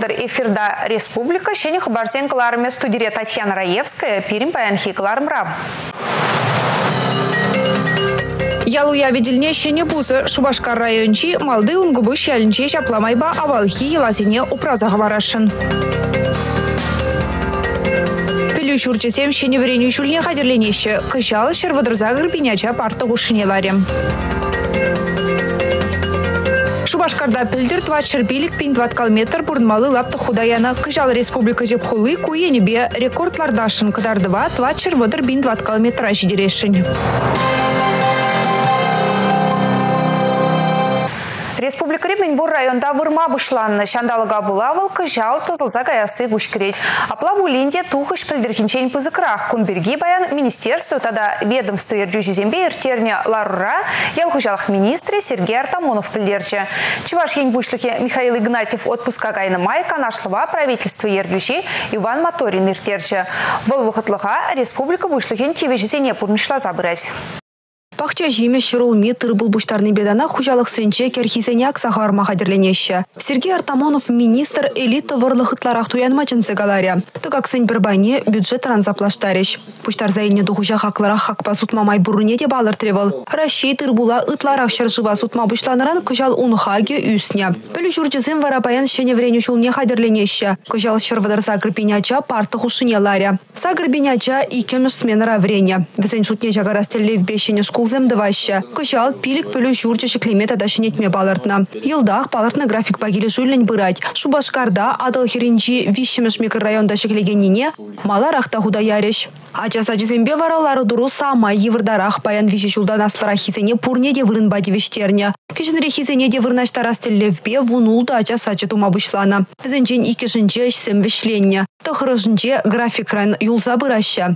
Валдыр эфирда республика шені хабарсен кыларыме студия Татьяна Раевская, пирим паянхи кыларымра. Ялуя виделне шене бузы Шубашкар райончи малды унгубы шәлінче шапламайба авалхи елазине упраза варашын. Пилю шурчесем шене верене шульне хадерленеші. Кышал шервадырзагыр биняча парты гушынеларем. Шубашкарда пілдір тват шербилік пин тват калметр бұрынмалы лапты худаяна кыжал республика жеп хулы куенебе рекордлардашын кыдардыва тват шервадыр бин калметра жидерешін. Ребенбур районда вырма бұшланны. Шандалыға бұлавыл жал тызылза гаясы күшкірет. Апла бұлінде тухыш пілдіргенчен пызықырақ. Күнберге баян министерство тада ведомство ердюжізембе ертерне ларура ялғыжалық министрі Сергей Артамонов пілдерчі. Чуваш ен бұшлыке Михаил Игнатьев отпуска гайны май канашлыва правительство ердюші Иван Моторин ертерчі. Бұл вұқытлыға республика бұшлыкен тебежізене пұрнышла забырась. Пахча жиме шырул метр был буштарный бедана хужалық сенче керхизеняк сахарма хадерленеще. Сергей Артамонов министр элита варлыхытларах туянма чынсы галаря. Тыгак сен бірбайне бюджет ранзаплаштариш. Пуштар зайне духужа хакларах хакпа сутма май буруне де балыр тревел. Рашей тырбула ытларах шаржыва сутма бушланыран кыжал унхаге үсня. Пөлі жүрчізен варапаян шене вреню шулне хадерленеще. Кыжал шырвадар сагрпиняча парты хушыне ларя. Сагрпиняча и кемеш сменара вреня. Везен шутне жагарастелле в бешене школ земдываща. Кышал пилик пөлі жүрчі шеклемет адашын етме балыртна. Йылдах балыртна график пагилі жүлін бұрать. Шубашкарда адыл херинчи вишіміш микрорайонда шеклегеніне маларахта худа яреш. Ачаса жезембе варалары дұру сама евырдарах паян виші жулдан аслара хизене пурне де вырын бади виштерне. Кешінре хизене де вырнаштара стеллевбе вунулда ачаса тума бұшлана. Візінчен икешінче ішсем вишленне. Тахырыжынче график ран юлза.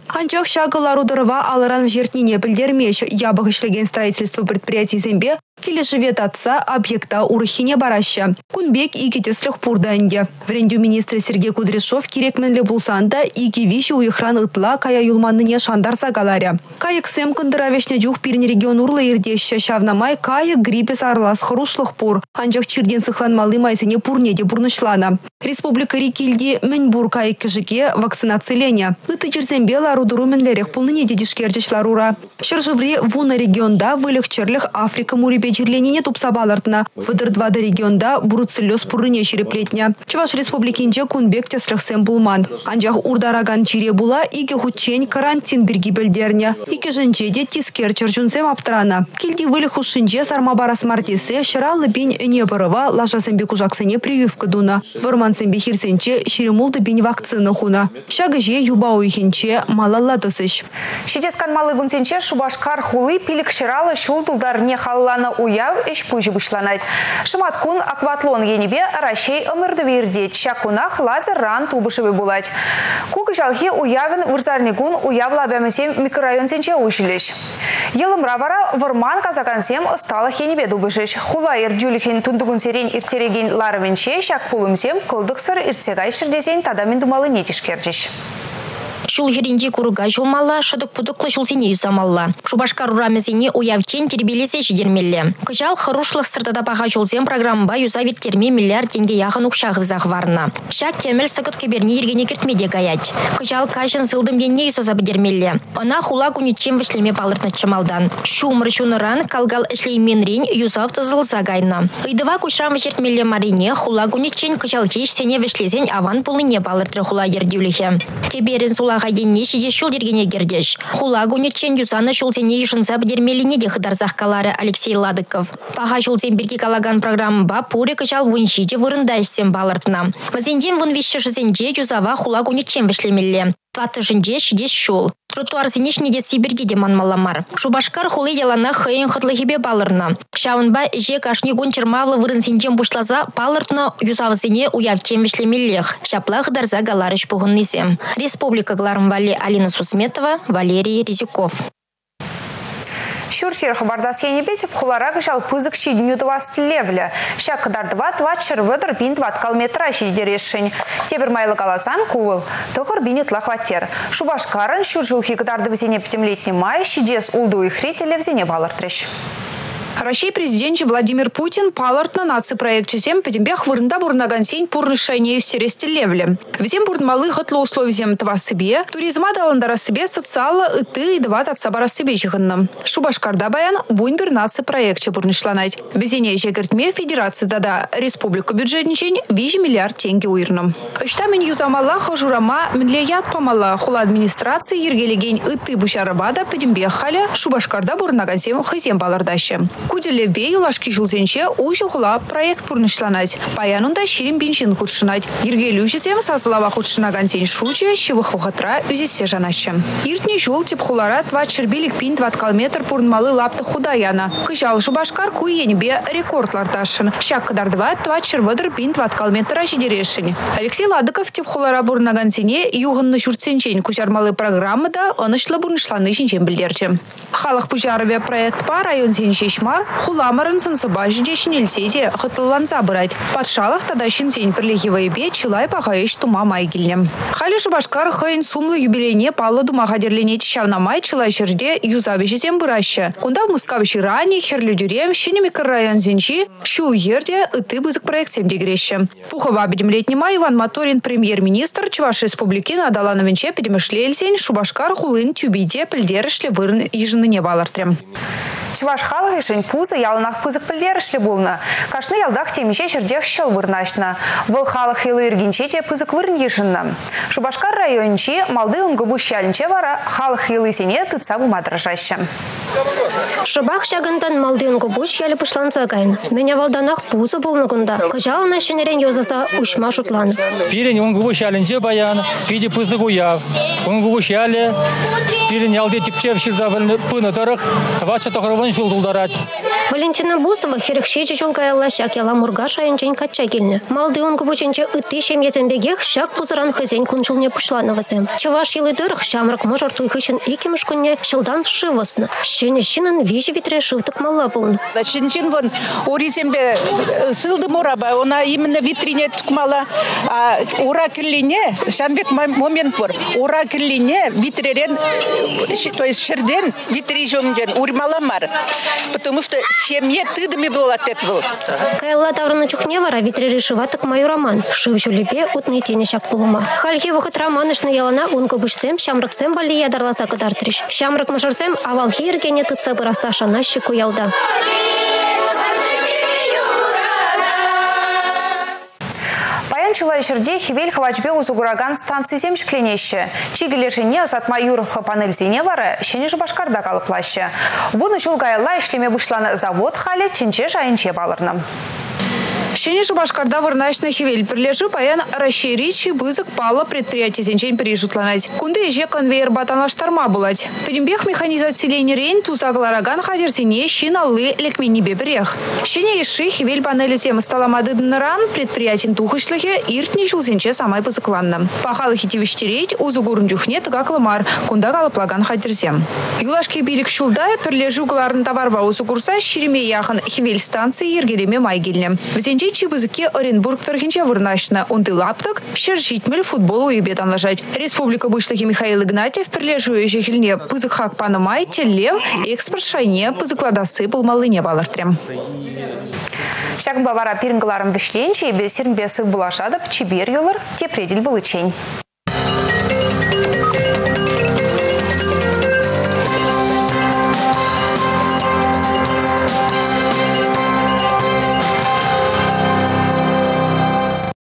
Анчах шагылару дырва алыран жертнине білдермеш ябық ішлеген строительство предприятий зембе Келешевет отца объекта урхине бараща. Кунбек и кетеслых пурданде. Врендю министр Сергей Кудряшов керекменле булсанда и кивиши уйхран ытла кая юлманныне шандар загаларя. Каяк сем кындыравешне жух регион урла ирдеща шавнамай каяк гриппес арлас хорушлых пур. Анжак чирден сыхланмалы майсене пурнеде бурнышлана. Республика Рикильди Меньбур каяк кежике вакцинацилене. Ыты черзембе ларудуру менлерек пулныне. Шыржывре вуна регионда вылых черлих Африка мурибе черленіне тупса балартына. Фыдыр двада регионда буруцеллёс пурыне череплетня. Чуваш республикинче кунбек теслахсем булман. Анжақ урдараган чире була иге хучень карантин біргі білдерне. Ике жынче де тискер чырчунсем аптрана. Килди вылі хушинче сарма барас мартесе шыралы бин не барыва лажасембе кужаксене прививка дуна. Вармансембе хирсенче ширемулды бин вакцина хуна. Шагыже юба уйхенче малалла тысыш. Шидескан малы гунсенче Шубашкар хулы пилік шыралы шулдулдар не халланы уяв пуйжы бұшланайд. Шыматкун акватлон енебе рашей ымырды вердет. Шакунах лазер ран тубышывы булать. Кук жалхи уявен вырзарникун уявла бәмесем микрорайон сенче уйшилеш. Елым равара вырман казакансем ысталы хенебе дубышыш. Хула ердюлихен тундугун серен иртереген ларвенче шак пулымсем кылдықсыр иртсегай шырдесен тадамин думалы нетишкерчеш. Шул херинде куруга жулмалла, шыдык пудыклы шулсене юзамалла. Шубашкар урамезене уявчен тербелесе жидермелле. Кыжал хорошлых сыртада паха жулзен программба юза верттерме миллиард тенге яхын укшағывзақ варна. Шак темел сыкыт кеберне ергене кертмеде гаять. Кыжал кашын сылдым денне юза бідермелле. Она хула куничем вишлеме палыртны чымалдан. Шумыр шуныран калгал ишлейменрен юзав тызыл загайна. Ыйдыва кушрам вешертмелле марине хула куничен кыжал еш сене вишлезен аван пулыне палыртры хула ердюлихе. Кеберін сула хулаға енне шеже шул дергене кердеш. Хула гунечен юзаны шул тене ешінса бідермеліне де хыдарзақ калары Алексей Ладыков. Паға шул тен бірге калаган программа пуры кышал вуншиде вырында істен балыртына. Вазенден вун вишші жызенде юзава хула гунечен вішлемелле. Тваты жынде шидес шул. Тротуар сенешне де Сибирге де манмаламар. Шубашкар хулы ялана хыйын хытлыхибе балырна. Шавынба же кашни гун чермавлы вырын сенчен бушлаза балыртна юзавзене уявчен вишлемеллех. Шаплах дарза галарыш пугыннисем. Республика Глармвали Алина Сусметова, Валерий Резюков. Шүршер хабардас енебетіп хуларак жал пызык шидню вас тілевлі. Шак кадар два два червыдыр бин два калметра шидерешін. Тебір майлы каласан куыл. Тұғыр бинет лахватер. Шубашкарын шүршыл хикадар дывзене пітімлетні май шидес улду ихри телевзене балыртрыш. Россия президент Владимир Путин палартна наци проект чесем педембех вырында бурнаган сень пурнышение юстересте левле. Взем бурнмалы готло условием тва себе, туризма даландара себе социала ыты и два татса бара себе жиғынным. Шубашкарда баян вунбер наци проект бурнышланать. Безене жегертме федерация дада республика бюджетничень 5 миллиард тенге уйрным. Ыштамен юзамала хожурама мдлеят памала хула администрации ергелеген ыты бушарабада педембех халя Шубашкарда бурнаган сем хызем балардашы. Куделевбе юлашки жылзенче ужы хула проект пурнышланать. Паянунда ширин бенчин худшынать. Ергелю жезем сазылава худшынаган сен шуче, шивых вахатра үзесе жанашы. Иртне жол тип хулара тва чербилик пин тваткалметр пурнмалы лапты худаяна. Кыжал Шубашкар куенбе рекордлар ташын. Шак кадар-два тва червыдыр пин тваткалметра жидерешін. Алексей Ладыков тип хулара бурнаган сене юғынны журтсенчен кучармалы программада онышлы бурнышланы жинчен білдерчі. Халық пужарове проект па район сенче шмар хуламарын сынсыба жидешін елседе хытылланса бұрайд. Патшалық тада шинсен пірлегевай бе чылай тума май келнем. Халі Шубашкар хыйын сумлы юбилейне палы дума хадерлене май чылай жерде юзаве жетен бұрашы. Кунда в Мускавши рани херлюдюрем шинеми район зенчи шул ерде ыты бызык проектсем дегрещі. Пухова май Иван Моторин премьер-министр Чуваш республики надала новинче педемешлельсен Шубашкар хулын тюбиде пілдерішлі вырын ежыныне балартрем. Чуваш пузы ялынақ пызық пілдерішлі болны. Кашны ялдақ темеше жердех шел вырнашна. Выл халық елы иргенче те ешінна. Шубашкар райончи малды ұнгы бұшялінче вара халық елы сене тыца. Шыбақ чагындан малды ұнгы бұш елі пышланса кайын. Мене валданақ пузы болны күнда. Кыжауына шынерен йозаса ұшма шутлан. Пирен ұнгы бұшялінче баян, пиде пызық уяв. Ұнгы бұшялі, пирен ялды типчев шырда пыны тұрық, твача тоқырывын жулдулдарат. Валентина Бусова херекшече жолгайла шак яла мурга шайынчен кача келні. Малды онгы бученче ыты шемьезенбегех шак пузыран хызен кунчулне пушлановызы. Чуваш елы дырых шамрак можар туйхышын икимыш күнне шылдан шывысны. Шене шинын вижи витре шывтык мала булын. Шинчин вон орисембе э, сылды мораба, она именно витрине тукмала. А ура кирлине, шамбек момент пор. Ура кирлине витререн, то есть шерден витри жомден урмаламар. Потому что семье тыдами было от этого. Кайла таврана чухне вара витре решиватык мою роман. Шив жулепе утны тени шак пулума. Хальхи вахыт романышны ялана унко бушсем, шамрыксем бали ядарласа кадартриш. Шамрык мажырсем авал хиргене тыцы быраса шана щеку ялда. Чулай жерде хивель хвачбе узугураган станции земшкленеще. Чигелешене сатма юрха панель зене вара, шене же башкарда калыплаще. Вуны чулгайла ишлеме бушланы завод халі чинче жайынче балырным. Шене Шубашкарда вырнашны хивель перлежу паян расширичи бызык пала предприятие зенчен пережутланать. Кунды еже конвейер батанлаштарма булать. Перембех механизацияление рейн тузаглараган хадерсине шиналы лекмени беберех. Шене еши хивель панели зем сталамады дныран предприятин тухышлыхе иртни жулзенче самай бызыкланны. Пахалы хитивиштереть узу гурнчухне тыгаклымар, кунда галаплаган хадерзем. Юлашки билик шулда перлежу галарын товарба узу курса шириме яхын хивель станции ергелеме майгильне. Взенче Кечи бызыке Оренбург торгинче вырнашна. Онды лаптык, щержитмель футболу и бет анлажать. Республика Быштахи Михаил Игнатьев прилежуя жехильне пызык хак панамай, телев, экспорт шайне пызыкладасы малыне балартрем. Шагын бавара пирингаларым вишленче, бе сирнбесі булашадып, чибер юлар, тепредель булычень.